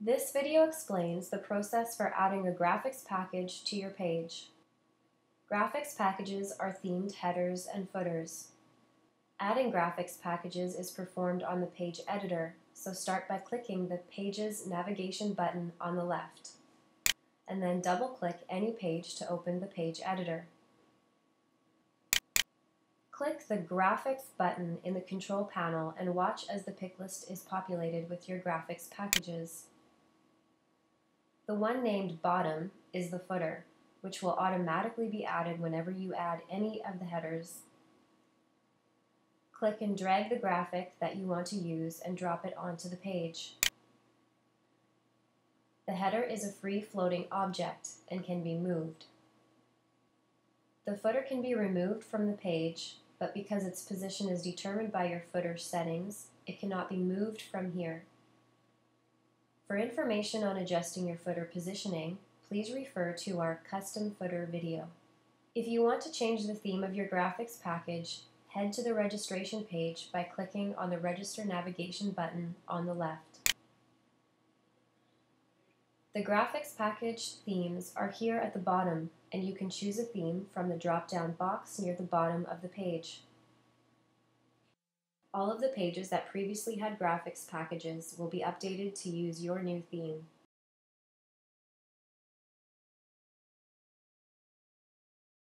This video explains the process for adding a graphics package to your page. Graphics packages are themed headers and footers. Adding graphics packages is performed on the page editor, so start by clicking the Pages navigation button on the left, and then double-click any page to open the page editor. Click the Graphics button in the control panel and watch as the pick list is populated with your graphics packages. The one named Bottom is the footer, which will automatically be added whenever you add any of the headers. Click and drag the graphic that you want to use and drop it onto the page. The header is a free floating object and can be moved. The footer can be removed from the page, but because its position is determined by your footer settings, it cannot be moved from here. For information on adjusting your footer positioning, please refer to our custom footer video. If you want to change the theme of your graphics package, head to the registration page by clicking on the Register Navigation button on the left. The graphics package themes are here at the bottom, and you can choose a theme from the drop-down box near the bottom of the page. All of the pages that previously had graphics packages will be updated to use your new theme.